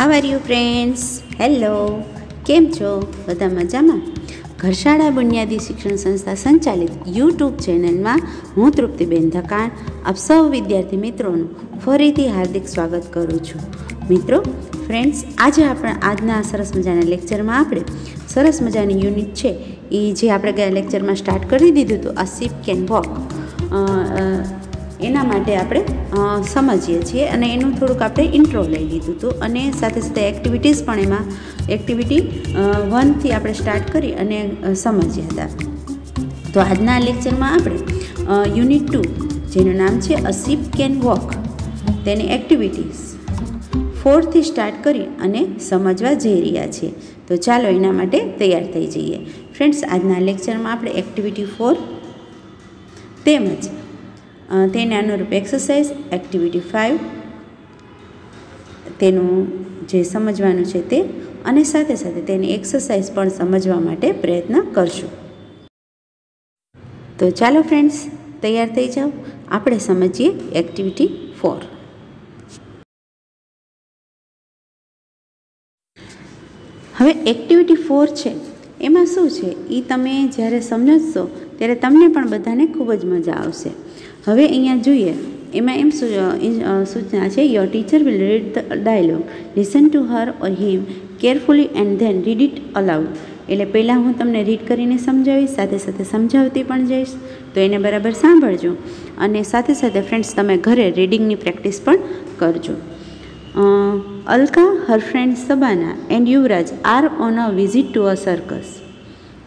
How are you friends hello કેમ છો? બધા મજામાં? ઘરશાળા બુનિયાદી શિક્ષણ સંસ્થા સંચાલિત યુટ્યુબ ચેનલમાં હું તૃપ્તિબેન ધકાણ, આપ સૌ વિદ્યાર્થી મિત્રોનું ફરીથી હાર્દિક સ્વાગત કરું છું. મિત્રો ફ્રેન્ડ્સ આજે આપણે આજના સરસ મજાના લેક્ચરમાં આપણે સરસ મજાની યુનિટ છે. એ જે આપણે ગયા લેક્ચરમાં સ્ટાર્ટ કરી દીધું હતું, આ સીપ કેન વોક એના માટે આપણે સમજીએ છીએ અને એનું થોડુંક આપણે ઇન્ટ્રો લઈ લીધું હતું અને સાથે સાથે એક્ટિવિટીઝ પણ એમાં એક્ટિવિટી વનથી આપણે સ્ટાર્ટ કરી અને સમજ્યા હતા. તો આજના લેક્ચરમાં આપણે યુનિટ ટુ જેનું નામ છે અ સીપ કેન વોક તેની એક્ટિવિટીઝ ફોરથી સ્ટાર્ટ કરી અને સમજવા જઈ રહ્યા છીએ. તો ચાલો એના માટે તૈયાર થઈ જઈએ. ફ્રેન્ડ્સ આજના લેક્ચરમાં આપણે એક્ટિવિટી ફોર તેમજ તેને અનુરૂપ એક્સરસાઇઝ એક્ટિવિટી ફાઇવ તેનું જે સમજવાનું છે તે, અને સાથે સાથે તેની એક્સરસાઇઝ પણ સમજવા માટે પ્રયત્ન કરશું. તો ચાલો ફ્રેન્ડ્સ તૈયાર થઈ જાઓ. આપણે સમજીએ એક્ટિવિટી ફોર હવે એક્ટિવિટી ફોર છે. એમાં શું છે? એ તમે જ્યારે સમજશો, ત્યારે તમને પણ બધાને ખૂબ જ મજા આવશે. હવે અહીંયા જોઈએ. એમાં એમ સૂચના છે your teacher will read the dialogue listen to her or him carefully and then read it aloud એટલે પહેલાં હું તમને રીડ કરીને સમજાવીશ, સાથે સાથે સમજાવતી પણ જઈશ. તો એને બરાબર સાંભળજો. અને સાથે સાથે ફ્રેન્ડ્સ તમે ઘરે રીડિંગની પ્રેક્ટિસ પણ કરજો. Alka her friend Sabana and Yuvraj are on a visit to a circus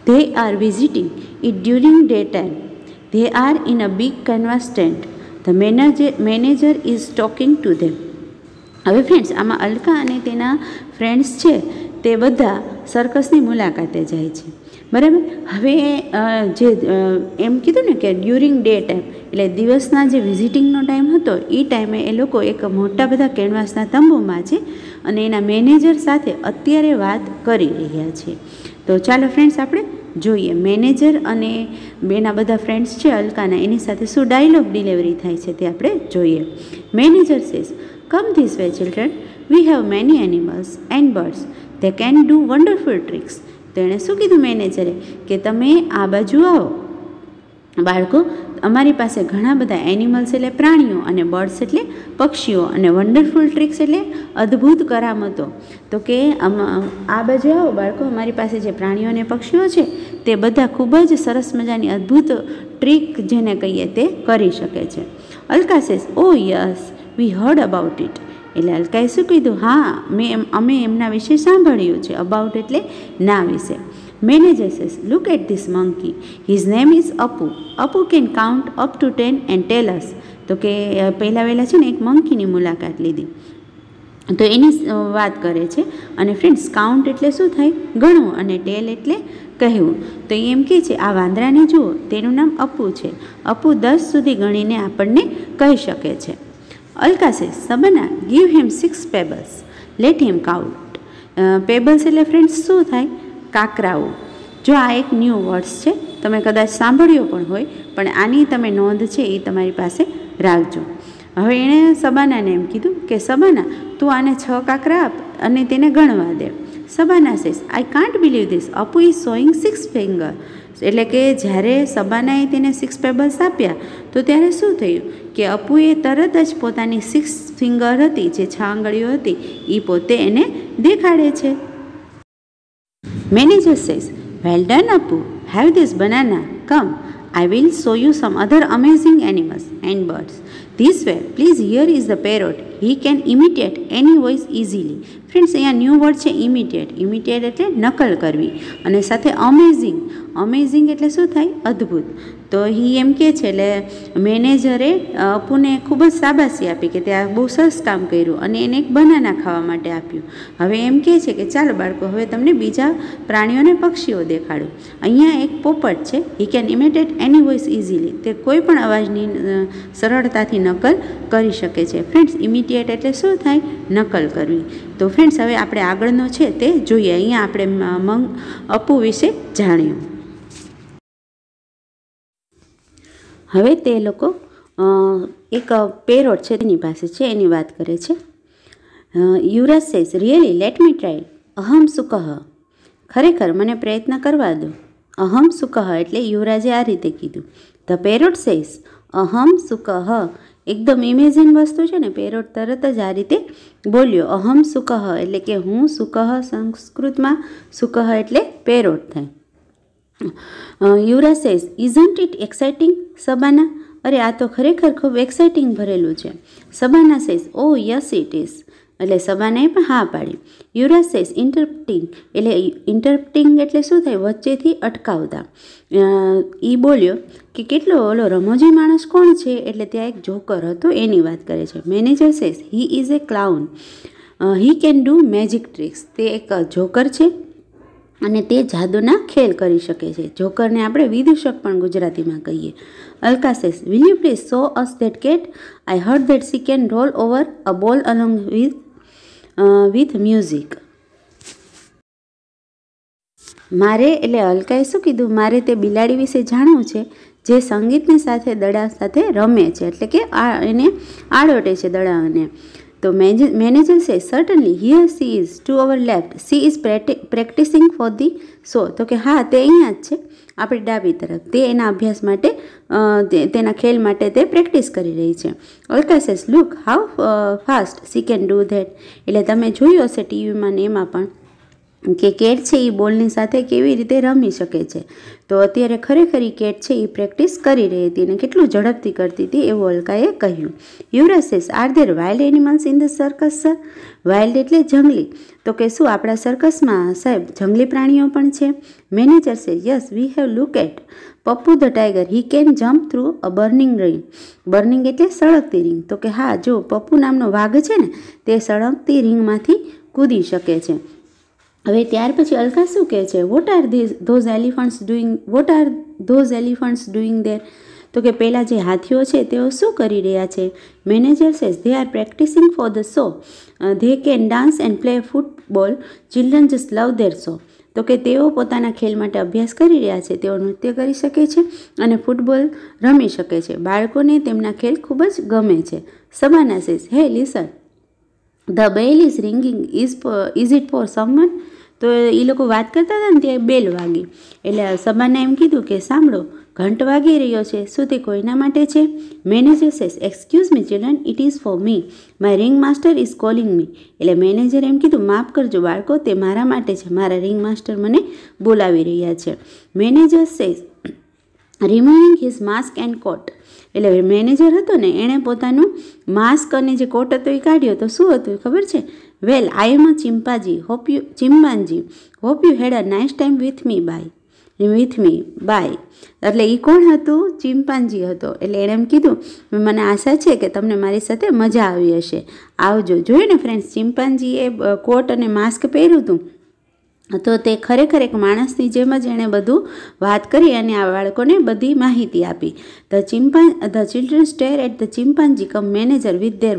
they are visiting it during day time They are in a big canvas tent. The manager, manager is talking to them. હવે friends આમાં અલકા અને તેના friends છે તે બધા સર્કસની મુલાકાતે જાય છે બરાબર હવે જે એમ કીધું ને કે ડ્યુરિંગ ડે ટાઈમ એટલે દિવસના જે વિઝિટિંગનો ટાઈમ હતો એ ટાઈમે એ લોકો એક મોટા બધા કેનવાસના તંબુમાં છે અને એના મેનેજર સાથે અત્યારે વાત કરી રહ્યા છે તો ચાલો ફ્રેન્ડ્સ આપણે જોઈએ. મેનેજર અને બેના બધા ફ્રેન્ડ્સ છે અલકાના, એની સાથે શું ડાયલોગ ડિલિવરી થાય છે તે આપણે જોઈએ. Manager says come this way children we have many animals and birds they can do wonderful tricks તેણે શું કીધું મેનેજરે કે તમે આ બાજુ આવો. બાળકો, અમારી પાસે ઘણા બધા એનિમલ્સ એટલે પ્રાણીઓ અને બર્ડ્સ એટલે પક્ષીઓ અને વન્ડરફુલ ટ્રિક્સ એટલે અદ્ભુત કરામતો. તો કે આ બાજુ આવો બાળકો, અમારી પાસે જે પ્રાણીઓ અને પક્ષીઓ છે, તે બધા ખૂબ જ સરસ મજાની અદ્ભુત ટ્રીક જેને કહીએ તે કરી શકે છે. Alka says oh yes we heard about it એટલે અલકાએ શું કીધું? હા, મેં એમ, અમે એમના વિશે સાંભળ્યું છે અબાઉટ એટલે ના વિશે. Manager says, look at this monkey his name is Appu Appu can count up to ten and tell us. તો કે પહેલાં વહેલાં છે ને એક મંકીની મુલાકાત લીધી. તો એની વાત કરે છે. અને ફ્રેન્ડ્સ કાઉન્ટ એટલે શું થાય? ગણવું અને ટેલ એટલે કહેવું તો એમ કહે છે આ વાંદરાને જુઓ તેનું નામ અપુ છે. અપુ દસ સુધી ગણીને આપણને કહી શકે છે. અલકાશે Sabana give him six pebbles let him count pebbles એટલે ફ્રેન્ડ્સ શું થાય? કાકરાઓ. જો આ એક ન્યૂ વર્ડ્સ છે, તમે કદાચ સાંભળ્યો પણ હોય, પણ આની તમે નોંધ છે એ તમારી પાસે રાખજો. હવે એણે સબાનાને એમ કીધું કે, સબાના, તું આને છ કાકરા આપ અને તેને ગણવા દે. Sabana says I can't believe this Appu is showing six finger એટલે કે જ્યારે સબાનાએ તેને સિક્સ પેબલ્સ આપ્યા, તો ત્યારે શું થયું કે અપુએ તરત જ પોતાની સિક્સ ફિંગર હતી, જે છ આંગળીઓ હતી એ પોતે એને દેખાડે છે. Manager says well done Apu have this banana come I will show you some other amazing animals and birds. This way, please here is the parrot. He can imitate any voice easily. Friends અહીંયા new word છે imitate imitate એટલે નકલ કરવી અને સાથે amazing amazing એટલે શું થાય અદ્ભુત તો એ એમ કે છે એટલે મેનેજરે અપુને ખૂબ જ શાબાશી આપી કે તે આ બહુ સરસ કામ કર્યું અને એને એક બનાના ખાવા માટે આપ્યું. હવે એમ કહે છે કે, ચાલો બાળકો, હવે તમને બીજા પ્રાણીઓને પક્ષીઓ દેખાડું. અહીંયા એક પોપટ છે he can imitate any voice easily તે કોઈ પણ અવાજની સરળતાથી નકલ કરી શકે છે. ફ્રેન્ડ્સ ઇમિટેટ એટલે શું થાય? નકલ કરવી. તો ફ્રેન્ડ્સ, હવે આપણે આગળનો છે તે જોઈએ. અહીંયા આપણે મંગ અપુ વિશે જાણ્યું. હવે તે લોકો એક પેરોટ છે તેની પાસે છે, એની વાત કરે છે. Yuvraj says really let me try અહમ સુકહ. ખરેખર મને પ્રયત્ન કરવા દો. અહમ સુકહ એટલે યુવરાજે આ રીતે કીધું. ધ પેરોટ સેસ અહમ સુકહ. એકદમ ઇમેજિન વસ્તુ છે ને પેરોટ તરત જ આ રીતે બોલ્યો. અહમ સુકહ એટલે કે હું સુકહ સંસ્કૃતમાં સુકહ એટલે પેરોટ થાય. Yuvraj says isn't it exciting Shabana અરે, આ તો ખરેખર ખૂબ એક્સાઇટિંગ ભરેલું છે. Sabana says oh yes it is એટલે સબાનાએ પણ હા પાડી. યુવરાજ સેઝ ઇન્ટરપ્ટિંગ એટલે ઇન્ટરપ્ટિંગ એટલે શું થાય? વચ્ચેથી અટકાવતા. એ બોલ્યો કે કેટલો ઓલો રમોજી માણસ કોણ છે? એટલે ત્યાં એક જોકર હતો, એની વાત કરે છે. Manager says he is a clown he can do magic tricks તે એક જોકર છે. અને તે જાદુના ખેલ કરી શકે છે. જોકરને આપણે વિદૂષક પણ ગુજરાતીમાં કહીએ. Alka says will you please show us that cat I heard that she can roll over a ball along with with music મારે, એટલે અલકાએ શું કીધું? મારે તે બિલાડી વિશે જાણવું છે, જે સંગીતની સાથે, દડા સાથે રમે છે, એટલે કે આ, એને આડોટે છે દડાને તો manager say certainly here she is to our left she is practicing for the show તો કે, હા, તે અહીંયા જ છે, આપણી ડાબી તરફ. તે એના અભ્યાસ માટે તેના ખેલ માટે તે પ્રેક્ટિસ કરી રહી છે. Alka says look how fast she can do that એટલે તમે જોયું હશે ટીવીમાં ને એમાં પણ. કે કેટ છે એ બોલની સાથે કેવી રીતે રમી શકે છે? તો અત્યારે ખરેખર કેટ છે એ પ્રેક્ટિસ કરી રહી હતી અને કેટલું ઝડપથી કરતી હતી એવું અલકાએ કહ્યું. યુરસિસ, are there wild animals in the circus, sir? Wild એટલે જંગલી. તો કે શું આપણા સર્કસમાં, સાહેબ, જંગલી પ્રાણીઓ પણ છે? Manager say yes we have look at Pappu the tiger he can jump through a burning ring burning એટલે સળગતી રિંગ તો કે હા, જો પપ્પુ નામનો વાઘ છે ને, તે સળગતી રિંગમાંથી કૂદી શકે છે. હવે ત્યાર પછી અલકા શું કહે છે? What are these those elephants doing what are those elephants doing there તો કે પહેલાં જે હાથીઓ છે, તેઓ શું કરી રહ્યા છે? Manager says they are practicing for the show they can dance and play football children just love their show તો કે તેઓ પોતાના ખેલ માટે અભ્યાસ કરી રહ્યા છે. તેઓ નૃત્ય કરી શકે છે અને ફૂટબોલ રમી શકે છે. બાળકોને તેમના ખેલ ખૂબ જ ગમે છે. Sabana says hey listen the bell is ringing is is it for someone તો એ લોકો વાત કરતા હતા ને ત્યાં બેલ વાગી. એટલે સબાને એમ કીધું કે સાંભળો, ઘંટ વાગી રહ્યો છે, શું તે કોઈના માટે છે? Manager says excuse me children it is for me my ringmaster is calling me એટલે મેનેજર એમ કીધું, માફ કરજો બાળકો, તે મારા માટે છે. મારા રિંગ માસ્ટર મને બોલાવી રહ્યા છે. Manager says removing his mask and coat એટલે મેનેજર હતો ને, એણે પોતાનું માસ્ક અને જે કોટ હતો એ કાઢ્યો. તો શું હતું ખબર છે? Well I am a chimpanzee hope you chimpanzee hope you had a nice time with me bye with me bye એટલે એ કોણ હતું? ચિમ્પાન્જી હતો. એટલે એણે એમ કીધું, મને આશા છે કે તમને મારી સાથે મજા આવી હશે. આવજો. જોયું ને ફ્રેન્ડ્સ ચિમ્પાન્જીએ કોટ અને માસ્ક પહેર્યું હતું. તો તે ખરેખર એક માણસની જેમ જ એણે બધું વાત કરી અને આ બાળકોને બધી માહિતી આપી. The ચિમ્પાન the children stare at the chimpanzee cum manager with their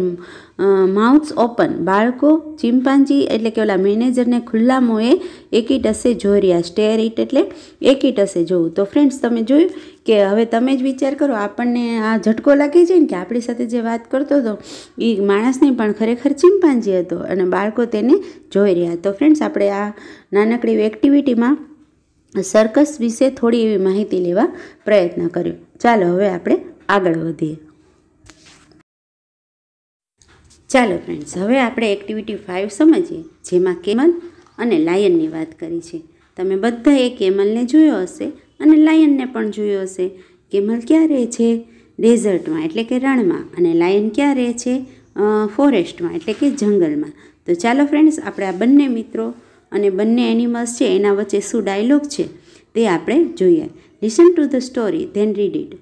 mouths open બાળકો ચિમ્પાન્જી એટલે કે ઓલા મેનેજરને ખુલ્લા મોએ એકી ટસે જોઈ રહ્યા સ્ટેર ઇટ એટલે એકી ટસે જોવું. તો ફ્રેન્ડ્સ તમે જોયું કે હવે તમે જ વિચાર કરો, આપણને આ ઝટકો લાગી જાય ને કે આપણી સાથે જે વાત કરતો હતો એ માણસને પણ ખરેખર ચિમ્પાન્જી હતો અને બાળકો તેને જોઈ રહ્યા. તો ફ્રેન્ડ્સ આપણે આ નાનકડી એક્ટિવિટીમાં સર્કસ વિશે થોડી એવી માહિતી લેવા પ્રયત્ન કર્યો. ચાલો, હવે આપણે આગળ વધીએ. ચાલો ફ્રેન્ડ્સ હવે આપણે એક્ટિવિટી ફાઇવ સમજીએ, જેમાં કેમલ અને લાયનની વાત કરી છે. તમે બધા એ કેમલને જોયો હશે અને લાયનને પણ જોયો હશે. કેમલ ક્યાં રહે છે? ડેઝર્ટમાં, એટલે કે રણમાં, અને લાયન ક્યાં રહે છે? ફોરેસ્ટમાં, એટલે કે જંગલમાં. તો ચાલો ફ્રેન્ડ્સ આપણે આ બંને મિત્રો અને બંને એનિમલ્સ છે, એના વચ્ચે શું ડાયલોગ છે તે આપણે જોઈએ. Listen to the story then read it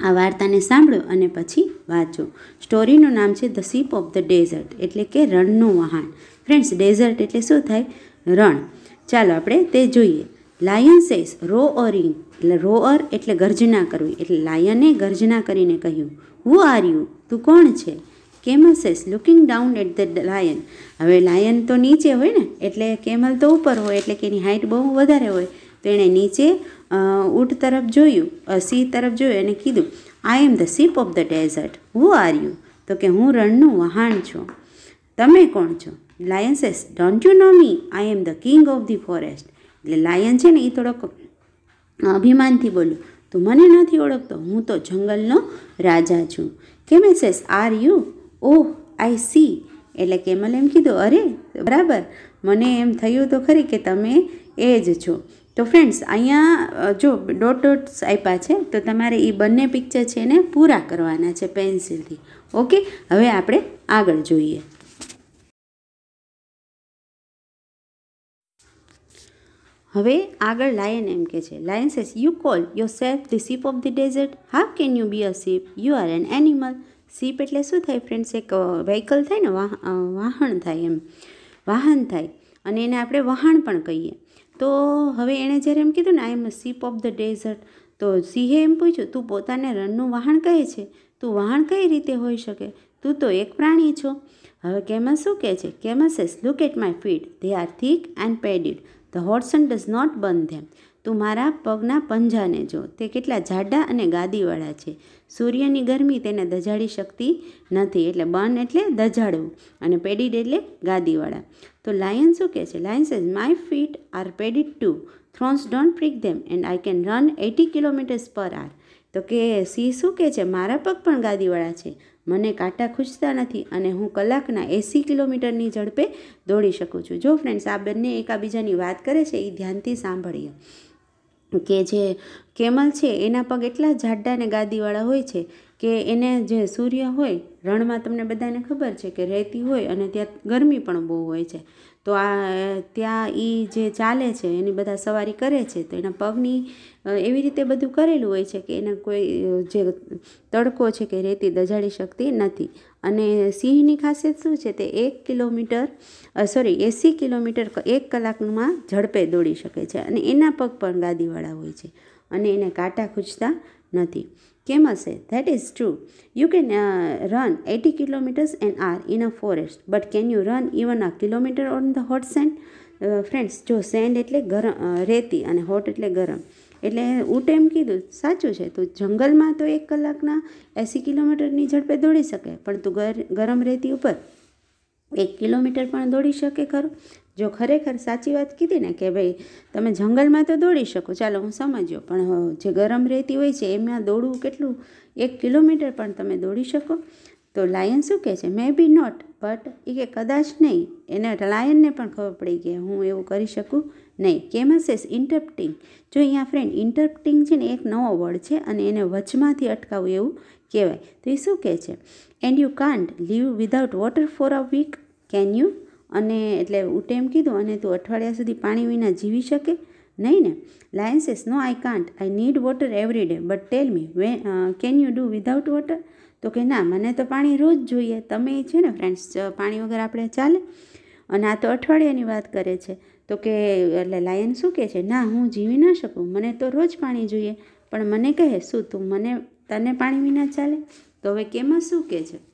આ વાર્તાને સાંભળો અને પછી વાંચો. સ્ટોરીનું નામ છે the ship of the desert એટલે કે રણનું વહાણ. ફ્રેન્ડ્સ ડેઝર્ટ એટલે શું થાય? રણ. ચાલો આપણે તે જોઈએ. લાયન સેસ રો ઓરિંગ એટલે રોઅર એટલે ગર્જના કરવી. એટલે લાયને ગર્જના કરીને કહ્યું હુ આર યુ તું કોણ છે? Camel says looking down at the lion હવે લાયન તો નીચે હોય ને, એટલે કેમલ તો ઉપર હોય, એટલે કે એની હાઇટ બહુ વધારે હોય. તો એણે નીચે ઊંટ તરફ જોયું સી તરફ જોયું અને કીધું I am the ship of the desert who are you તો કે, હું રણનું વહાણ છું. તમે કોણ છો? Lion says don't you know me I am the king of the forest એટલે લાયન છે ને એ થોડોક અભિમાનથી બોલ્યું, તું મને નથી ઓળખતો. હું તો જંગલનો રાજા છું. Camel says are you oh I see એટલે કેમલ એમ કીધું, અરે, બરાબર. મને એમ થયું તો ખરી કે તમે એ જ છો. તો ફ્રેન્ડ્સ અહીંયા જો ડોટ ડોટ્સ આપ્યા છે, તો તમારે એ બંને પિક્ચર છે એને પૂરા કરવાના છે પેન્સિલથી ઓકે હવે આપણે આગળ જોઈએ. હવે આગળ લાયન એમ કે છે. Lion says you call yourself the ship of the desert how can you be a ship you are an animal ship એટલે શું થાય ફ્રેન્ડ્સ એક વ્હીકલ થાય ને વાહન થાય એમ. વાહન થાય. અને એને આપણે વહાણ પણ કહીએ. તો હવે એણે જ્યારે એમ કીધું ને I am ship of the desert તો સિંહે એમ પૂછ્યું, તું પોતાને રણનું વહાણ કહે છે? તું વહાણ કઈ રીતે હોઈ શકે? તું તો એક પ્રાણી છો. હવે કેમસ શું કહે છે? Camel says says look at my feet they are thick and padded the હોર્સન does not burn them તું મારા પગના પંજાને જો. તે કેટલા જાડા અને ગાદીવાળા છે. સૂર્યની ગરમી તેને દજાડી શકતી નથી. એટલે બન એટલે દજાડવું અને પેડિડ એટલે ગાદીવાળા. તો લાયન શું કહે છે? Lion says my feet are padded too thorns don't prick them and I can run eighty kilometres per hour તો કે સિંહ શું કહે છે? મારા પગ પણ ગાદીવાળા છે. મને કાંટા ખૂંચતા નથી અને હું કલાકના એંસી કિલોમીટરની ઝડપે દોડી શકું છું. જો ફ્રેન્ડ્સ આ બંને એકાબીજાની વાત કરે છે, એ ધ્યાનથી સાંભળીએ. કે જે કેમલ છે, એના પગ એટલા જાડા ને ગાદીવાળા હોય છે કે એને જે સૂર્ય હોય, રણમાં તમને બધાને ખબર છે કે રહેતી હોય અને ત્યાં ગરમી પણ બહુ હોય છે. તો આ, ત્યાં એ જે ચાલે છે, એની બધા સવારી કરે છે, તો એના પગની એવી રીતે બધું કરેલું હોય છે કે એને કોઈ જે તડકો છે કે રેતી દજાડી શકતી નથી. અને સિંહની ખાસિયત શું છે તે એક કિલોમીટર સોરી એંસી કિલોમીટર એક કલાકમાં ઝડપે દોડી શકે છે અને એના પગ પણ ગાદીવાળા હોય છે અને એને કાંટા ખૂંચતા નથી. કેમ હશે? That is true you can run eighty kilometres an hour in a forest but can you run even a kilometre on the hot sand friends જો સેન્ડ એટલે ગરમ રેતી અને હોટ એટલે ગરમ. એટલે ઊંટ એમ કીધું, સાચું છે. તું જંગલમાં તો એક કલાકના એંસી કિલોમીટરની ઝડપે દોડી શકે. પણ તું ગરમ રેતી ઉપર એક કિલોમીટર પણ દોડી શકે ખરું. જો ખરેખર સાચી વાત કીધી ને કે ભાઈ, તમે જંગલમાં તો દોડી શકો, ચાલો હું સમજ્યો, પણ જે ગરમ રહેતી હોય છે એમાં દોડવું કેટલું, એક કિલોમીટર પણ તમે દોડી શકો. તો લાયન શું કહે છે? મે બી નોટ, બટ એ કે કદાચ નહીં. એને લાયનને પણ ખબર પડી કે હું એવું કરી શકું નહીં. કેમસેસ ઇન્ટરપ્ટિંગ. જો અહીંયા ફ્રેન્ડ ઇન્ટરપ્ટિંગ છે ને એક નવો વર્ડ છે અને એને વચમાંથી અટકાવવું એવું કહેવાય. તો એ શું કહે છે? And you can't live without water for a week can you અને એટલે ઉટેમ કીધું, અને તું અઠવાડિયા સુધી પાણી વિના જીવી શકે? નહીં ને, lion says no I can't I need water every day but tell me way can you do without water તો કે, ના, મને તો પાણી રોજ જોઈએ, તમે છે ને ફ્રેન્ડ્સ પાણી વગર આપણે ચાલે. અને આ તો અઠવાડિયાની વાત કરે છે. તો કે, એટલે લાયન શું કહે છે? ના, હું જીવી ના શકું, મને તો રોજ પાણી જોઈએ, પણ મને કહે, શું તું મને, તને પાણી વિના ચાલે? તો હવે કેમાં શું કહે છે?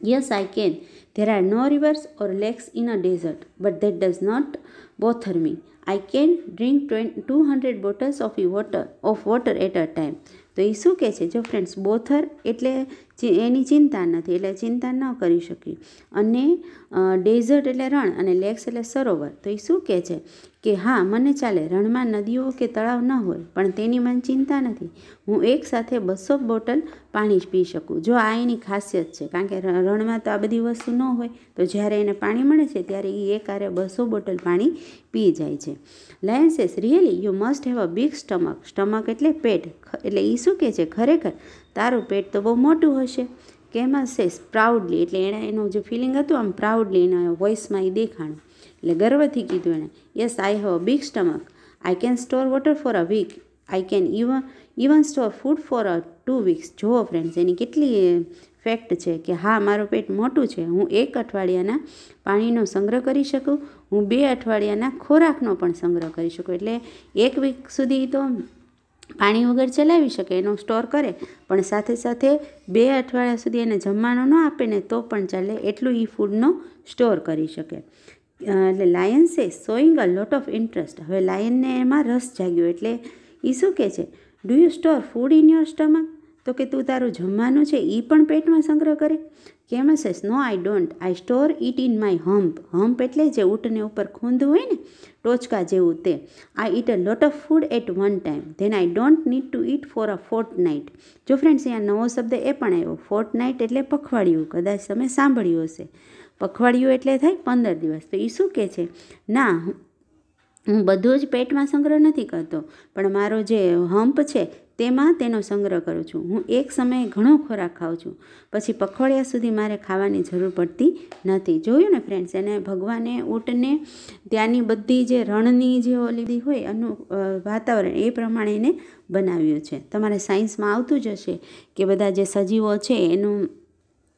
Yes I can There are no rivers or lakes in a desert, but that does not bother me. I can drink 200 bottles of water of water at a time. તો એ શું કહે છે જો ફ્રેન્ડ્સ બોથર એટલે એની ચિંતા નથી એટલે ચિંતા ન કરી શકી અને ડેઝર્ટ એટલે રણ અને લેક્સ એટલે સરોવર તો એ શું કહે છે કે હા, મને ચાલે, રણમાં નદીઓ કે તળાવ ન હોય, પણ તેની મને ચિંતા નથી. હું એકસાથે બસો બોટલ પાણી જ પી શકું. જો આ એની ખાસિયત છે, કારણ કે રણમાં તો આ બધી વસ્તુ ન હોય, તો જ્યારે એને પાણી મળે છે, ત્યારે એ એકારે બસો બોટલ પાણી પી જાય છે. Lion says really you must have a big stomach stomach એટલે પેટ. એટલે એ શું કહે છે? ખરેખર? તારું પેટ તો બહુ મોટું હશે. કેમાં સેસ પ્રાઉડલી એટલે એણે એનું જે ફિલિંગ હતું, આમ પ્રાઉડલી એના વોઇસમાં એ દેખાણું. એટલે ગર્વથી કીધું એણે. Yes I have a big stomach I can store water for a week I can even even store food for a two weeks જુઓ ફ્રેન્ડ્સ એની કેટલી ફેક્ટ છે કે હા, મારું પેટ મોટું છે. હું એક અઠવાડિયાના પાણીનો સંગ્રહ કરી શકું. હું બે અઠવાડિયાના ખોરાકનો પણ સંગ્રહ કરી શકું. એટલે એક વીક સુધી તો પાણી વગર ચલાવી શકે, એનો સ્ટોર કરે. પણ સાથે સાથે બે અઠવાડિયા સુધી એને જમવાનું ન આપે ને તો પણ ચાલે, એટલું એ ફૂડનો સ્ટોર કરી શકે. એટલે લાયન્સે showing a lot of interest. હવે લાયનને એમાં રસ જાગ્યો એટલે એ શું કહે છે? Do you store food in your stomach તો કે, તું તારું જમવાનું છે એ પણ પેટમાં સંગ્રહ કરે? કેમ says no I don't I store it in my hump hump એટલે જે ઊંટને ઉપર ખૂંદ હોય ને, ટોચકા જેવું તે. I eat a lot of food at one time then I don't need to eat for a fortnight જો ફ્રેન્ડ્સ અહીંયા નવો શબ્દ એ પણ આવ્યો. ફોર્ટ નાઇટ એટલે પખવાડિયું. કદાચ તમે સાંભળ્યું હશે. પખવાડિયું એટલે થાય પંદર દિવસ. તો એ શું કહે છે? ના, હું બધું જ પેટમાં સંગ્રહ નથી કરતો, પણ મારો જે હમ્પ છે તેમાં તેનો સંગ્રહ કરું છું. હું એક સમયે ઘણો ખોરાક ખાઉં છું. પછી પખવાડિયા સુધી મારે ખાવાની જરૂર પડતી નથી. જોયું ને ફ્રેન્ડ્સ એને ભગવાને ઊંટને ત્યાંની બધી જે રણની જે ઓલી હોય અનુ વાતાવરણ એ પ્રમાણે એને બનાવ્યું છે. તમારે સાયન્સમાં આવતું જ હશે કે બધા જે સજીવો છે એનું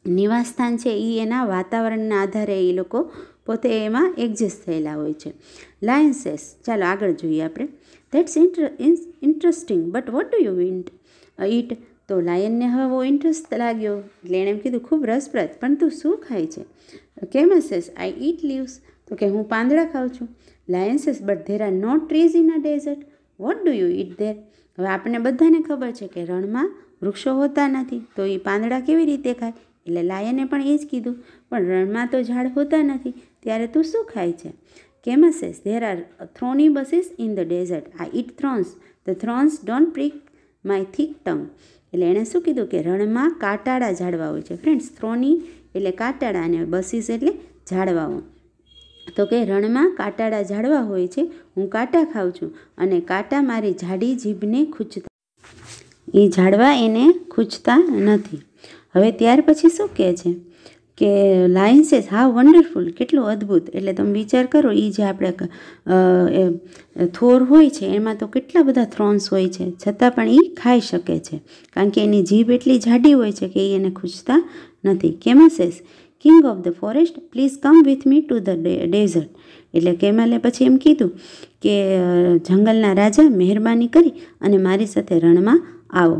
નિવાસસ્થાન છે એ એના વાતાવરણના આધારે એ લોકો પોતે એમાં એડજસ્ટ થયેલા હોય છે. લાયન્સેસ ચાલો આગળ જોઈએ આપણે. That's inter interesting but what do you want it તો લાયનને હવે બહુ ઇન્ટરેસ્ટ લાગ્યો. એટલે એણે એમ કીધું, ખૂબ રસપ્રદ, પણ તું શું ખાય છે? કેમસેસ આઈ ઇટ લીવ્સ તો કે, હું પાંદડા ખાઉં છું. Lion says but there are not trees in a desert what do you eat there હવે આપણને બધાને ખબર છે કે રણમાં વૃક્ષો હોતા નથી. તો એ પાંદડા કેવી રીતે ખાય? એટલે લાયને પણ એ જ કીધું, પણ રણમાં તો ઝાડ હોતા નથી, ત્યારે તું શું ખાય છે? Camel says there are thorny bushes in the desert આ eat thorns the thorns don't prick my thick tongue એટલે એણે શું કીધું કે રણમાં કાંટાળા ઝાડવા હોય છે. ફ્રેન્ડ્સ થ્રોની એટલે કાંટાળા અને બસીસ એટલે ઝાડવાઓ. તો કે રણમાં કાંટાળા ઝાડવા હોય છે, હું કાંટા ખાઉં છું અને કાંટા મારી જાડી જીભને ખૂંચતા એ ઝાડવા એને ખૂંચતા નથી. હવે ત્યાર પછી શું કહે છે? કે લાયન્સેસ હા વન્ડરફુલ, કેટલું અદ્ભુત. એટલે તમે વિચાર કરો એ જે આપણે થોર હોય છે, એમાં તો કેટલા બધા થ્રોન્સ હોય છે. છતાં પણ એ ખાઈ શકે છે. કારણ કે એની જીભ એટલી જાડી હોય છે કે એ એને ખૂંચતા નથી. Camel says king of the forest please come with me to the desert એટલે કેમલે પછી એમ કીધું કે જંગલના રાજા મહેરબાની કરી અને મારી સાથે રણમાં આવો.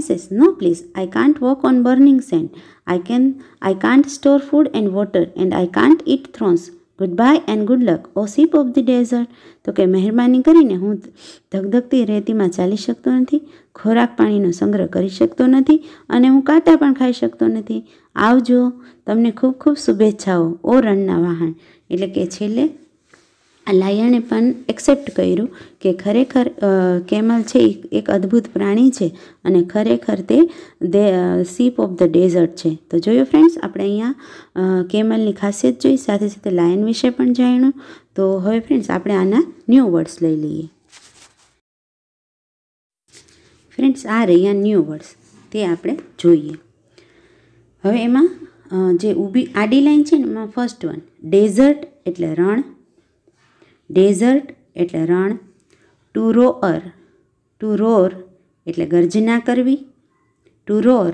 Says no please I can't walk on burning sand I can I can't store food and water and I can't eat thorns goodbye and good luck O ship of the desert તો કે મહેરબાની કરીને હું ધગધગતી રેતીમાં ચાલી શકતો નથી, ખોરાક પાણીનો સંગ્રહ કરી શકતો નથી, અને હું કાંટા પણ ખાઈ શકતો નથી. આવજો. તમને ખૂબ ખૂબ શુભેચ્છાઓ. ઓ રણના વાહન. એટલે કે છેલ્લે આ લાયણે પણ એક્સેપ્ટ કર્યું કે ખરેખર કેમલ છે એક અદ્ભુત પ્રાણી છે અને ખરેખર તે સીપ ઓફ ધ ડેઝર્ટ છે. તો જોયું ફ્રેન્ડ્સ આપણે અહીંયા કેમલની ખાસિયત જોઈ, સાથે સાથે લાયન વિશે પણ જાણ્યું. તો હવે ફ્રેન્ડ્સ આપણે આના ન્યૂ વર્ડ્સ લઈ લઈએ. ફ્રેન્ડ્સ આ રહ્યા ન્યૂ વર્ડ્સ તે આપણે જોઈએ. હવે એમાં જે ઊભી આડી લાઈન છે ને એમાં ફર્સ્ટ વન ડેઝર્ટ એટલે રણ ડેઝર્ટ એટલે રણ, ટુ રોઅર, ટુ રોર એટલે ગર્જના કરવી, ટુ રોર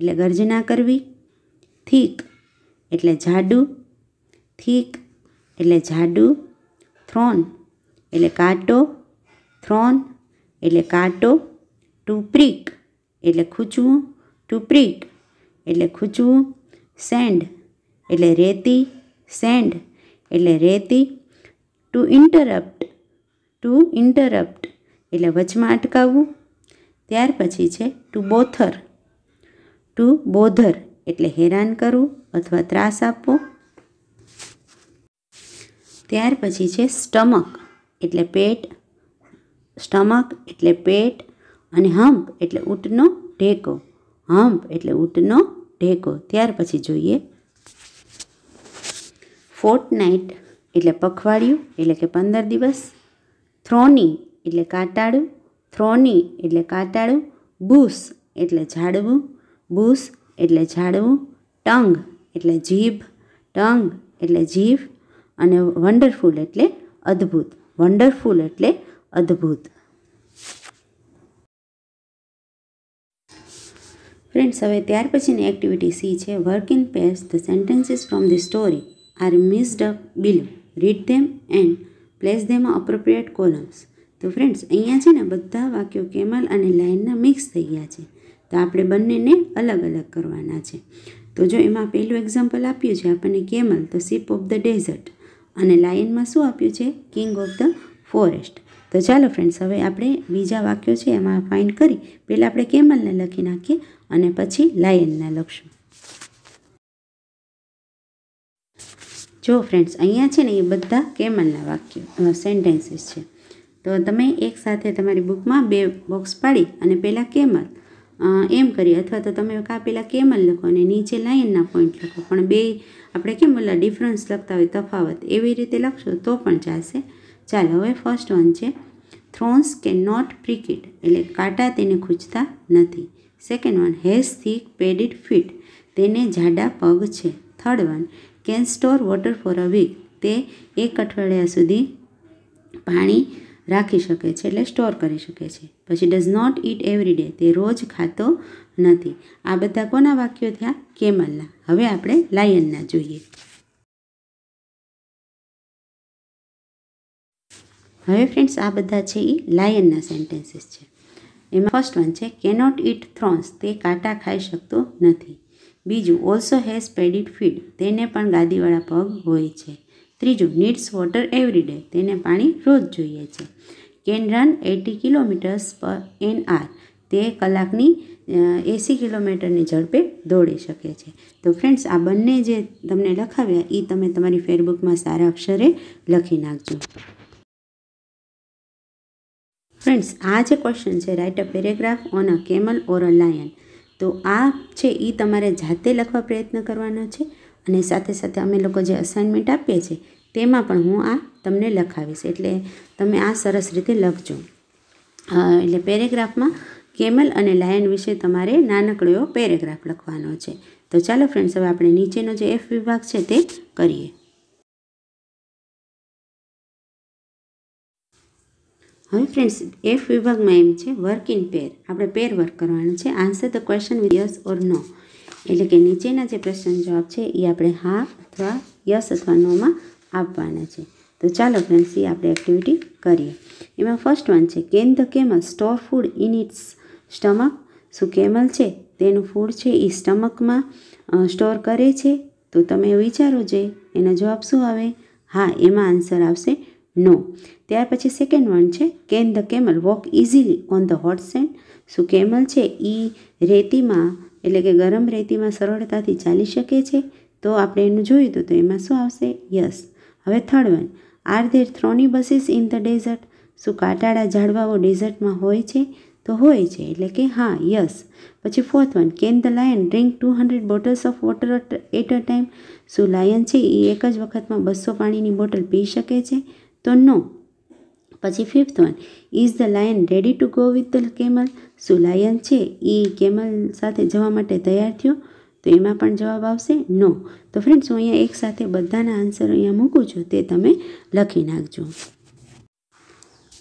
એટલે ગર્જના કરવી, થીક એટલે જાડુ, થીક એટલે જાડુ, થ્રોન એટલે કાંટો, થ્રોન એટલે કાંટો, ટુ પ્રીક એટલે ખૂંચવું, ટુ પ્રીક એટલે ખૂંચવું, સેન્ડ એટલે રેતી, સેન્ડ એટલે રેતી ટુ ઇન્ટરપ્ટ ટુ ઇન્ટરપ્ટ એટલે વચમાં અટકાવવું. ત્યાર પછી છે ટુ બોથર ટુ બોધર એટલે હેરાન કરવું અથવા ત્રાસ આપવો. ત્યાર પછી છે સ્ટમક એટલે પેટ સ્ટમક એટલે પેટ અને હમ્પ એટલે ઊંટનો ઢેકો. હમ્પ એટલે ઊંટનો ઢેકો. ત્યાર પછી જોઈએ ફોર્ટ નાઇટ એટલે પખવાડિયું, એટલે કે પંદર દિવસ. થ્રોની એટલે કાંટાળું. થ્રોની એટલે કાંટાળું. બૂસ એટલે ઝાડવું. બૂસ એટલે ઝાડવું. ટંગ, એટલે જીભ. ટંગ, એટલે જીભ. અને વન્ડરફુલ એટલે અદ્ભુત. વન્ડરફુલ એટલે અદ્ભુત. ફ્રેન્ડ્સ, હવે ત્યાર પછીની એક્ટિવિટી સી છે. Work in pairs the sentences from the story are mixed below. Read them and place them appropriate columns તો ફ્રેન્ડ્સ અહીંયા છે ને બધા વાક્યો કેમલ અને લાઇનના મિક્સ થઈ ગયા છે. તો આપણે બંનેને અલગ અલગ કરવાના છે. તો જો એમાં પહેલું એક્ઝામ્પલ આપ્યું છે આપણને કેમલ, તો સીપ ઓફ ધ ડેઝર્ટ અને લાયનમાં શું આપ્યું છે? કિંગ ઓફ ધ ફોરેસ્ટ તો ચાલો ફ્રેન્ડ્સ હવે આપણે બીજા વાક્યો છે એમાં ફાઇન્ડ કરી. પહેલાં આપણે કેમલને લખી નાખીએ અને પછી લાયનને લખશું. જો ફ્રેન્ડ્સ અહીંયા છે ને એ બધા કેમલના વાક્યો સેન્ટેન્સીસ છે. તો તમે એક સાથે તમારી બુકમાં બે બોક્સ પાડી અને પહેલાં કેમલ એમ કરીએ અથવા તો તમે કાપેલા કેમલ લખો અને નીચે લાઇનના પોઈન્ટ લખો. પણ બે, આપણે કેમ બોલા ડિફરન્સ લખતા હોય તફાવત એવી રીતે લખશો તો પણ ચાલશે. ચાલો, હવે ફર્સ્ટ વન છે. Thorns can not prick it એટલે કાંટા તેને ખૂંચતા નથી. Second one has thick padded feet તેને જાડા પગ છે. Third one can store water for a week તે એક અઠવાડિયા સુધી પાણી રાખી શકે છે એટલે સ્ટોર કરી શકે છે. પછી does not eat every day તે રોજ ખાતો નથી. આ બધા કોના વાક્યો થયા? કેમલના. હવે આપણે લાયનના જોઈએ. હવે ફ્રેન્ડ્સ આ બધા છે એ લાયનના સેન્ટેન્સીસ છે. એમાં ફર્સ્ટ વન છે કેનોટ ઇટ થ્રોન્સ તે કાંટા ખાઈ શકતો નથી. બીજું ઓલ્સો હેઝ પેડિડ ફીડ તેને પણ ગાદીવાળા પગ હોય છે. ત્રીજું નીડ્સ વોટર એવરી ડે તેને પાણી રોજ જોઈએ છે. Can run eighty kilometers per an hour તે કલાકની એંસી કિલોમીટરની ઝડપે દોડી શકે છે. તો ફ્રેન્ડ્સ આ બંને જે તમને લખાવ્યા એ તમે તમારી ફેરબુકમાં સારા અક્ષરે લખી નાખજો. ફ્રેન્ડ્સ આ જે ક્વેશ્ચન છે write a paragraph on a camel or a lion તો આ છે એ તમારે જાતે લખવા પ્રયત્ન કરવાનો છે અને સાથે સાથે અમે લોકો જે અસાઇનમેન્ટ આપીએ છીએ, તેમાં પણ હું આ તમને લખાવીશ. એટલે તમે આ સરસ રીતે લખજો. એટલે પેરેગ્રાફમાં કેમલ અને લાયન વિશે તમારે નાનકડો પેરેગ્રાફ લખવાનો છે. તો ચાલો ફ્રેન્ડ્સ હવે આપણે નીચેનો જે એફ વિભાગ છે તે કરીએ. હવે ફ્રેન્ડ્સ એફ વિભાગમાં એમ છે વર્ક ઇન પેર આપણે પેર વર્ક કરવાનું છે. Answer the question with yes or no એટલે કે નીચેના જે પ્રશ્ન જવાબ છે એ આપણે હા અથવા યસ અથવા નોમાં આપવાના છે. તો ચાલો ફ્રેન્ડ્સ એ આપણે એક્ટિવિટી કરીએ. એમાં ફર્સ્ટ વન છે can the camel store food in its stomach શું કેમલ છે? તેનું ફૂડ છે એ સ્ટમકમાં સ્ટોર કરે છે? તો તમે વિચારો જે, એનો જવાબ શું આવે? હા, એમાં આન્સર આવશે નો. ત્યાર પછી સેકન્ડ વન છે can the camel walk easily on the hot sand શું કેમલ છે એ રેતીમાં, એટલે કે ગરમ રેતીમાં સરળતાથી ચાલી શકે છે? તો આપણે એનું જોયું હતું, તો એમાં શું આવશે? યસ હવે third one are there thorny bushes in the desert શું કાંટાળા ઝાડવાઓ ડેઝર્ટમાં હોય છે? તો હોય છે, એટલે કે હા યસ પછી fourth one can the lion drink two hundred bottles of water at a time શું લાયન છે એ એક જ વખતમાં બસો પાણીની બોટલ પી શકે છે? તો નો. પછી fifth one is the lion ready to go with the camel શું લાયન છે? એ કેમલ સાથે જવા માટે તૈયાર થયો? તો એમાં પણ જવાબ આવશે નો. તો ફ્રેન્ડ્સ હું અહીંયા એક સાથે બધાના આન્સર અહીંયા મૂકું છું. તે તમે લખી નાખજો.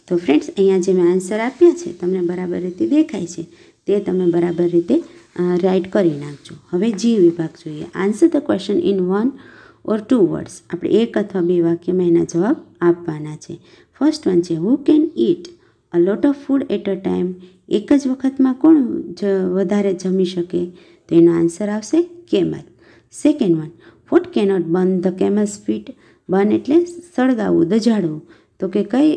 તો ફ્રેન્ડ્સ અહીંયા જે મેં આન્સર આપ્યા છે, તમને બરાબર રીતે દેખાય છે. તે તમે બરાબર રીતે રાઇટ કરી નાખજો. હવે જી વિભાગ જોઈએ. Answer the question in one or two words આપણે એક અથવા બે વાક્યમાં એના જવાબ આપવાના છે. ફર્સ્ટ વન છે who can eat a lot of food at a time એક જ વખતમાં કોણ જ વધારે જમી શકે? તો એનો આન્સર આવશે camel second one foot cannot burn the camel's feet burn એટલે સળગાવવું દજાડવું તો કે કઈ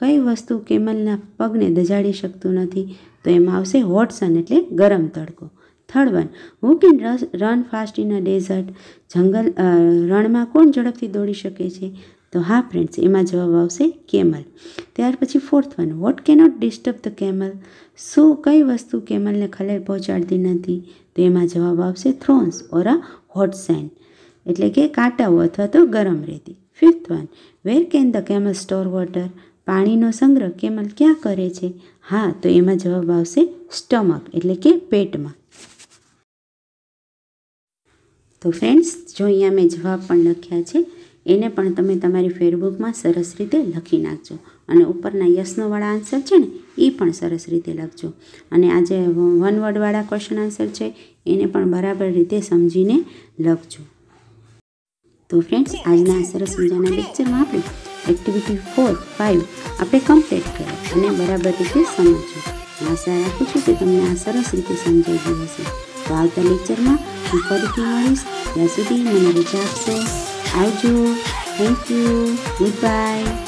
કઈ વસ્તુ કેમલના પગને દજાડી શકતું નથી? તો એમાં આવશે હોટ સન એટલે ગરમ તડકો. Third one who can run fast in a desert જંગલ રણમાં કોણ ઝડપથી દોડી શકે છે? તો હા ફ્રેન્ડ્સ એમાં જવાબ આવશે કેમલ. ત્યાર પછી fourth one what cannot disturb the camel શું, કઈ વસ્તુ કેમલને ખલેલ પહોંચાડતી નથી? તો એમાં જવાબ આવશે thorns or a hot sand એટલે કે કાંટાઓ અથવા તો ગરમ રેતી. Fifth one where can the camel store water પાણીનો સંગ્રહ કેમલ ક્યાં કરે છે? હા, તો એમાં જવાબ આવશે સ્ટમક એટલે કે પેટમાં. તો ફ્રેન્ડ્સ જો અહીંયા મેં જવાબ પણ લખ્યા છે એને પણ તમે તમારી ફેરબુકમાં સરસ રીતે લખી નાખજો. અને ઉપરના યસનોવાળા આન્સર છે ને, એ પણ સરસ રીતે લખજો. અને આ જે વન વર્ડવાળા ક્વેશ્ચન આન્સર છે, એને પણ બરાબર રીતે સમજીને લખજો. તો ફ્રેન્ડ્સ આજના સરસ મજાના લેક્ચરમાં આપણે એક્ટિવિટી ફોર ફાઇવ આપણે કમ્પ્લીટ કરી અને બરાબર રીતે સમજજો આશા રાખું છું કે તમને આ સરસ રીતે સમજાઈ ગયું હશે. તો આવતા લેક્ચરમાં હું ફરીથી મળીશ. ત્યાં સુધી મને રજા આપશો આવજો થેન્ક યુ ગુડ બાય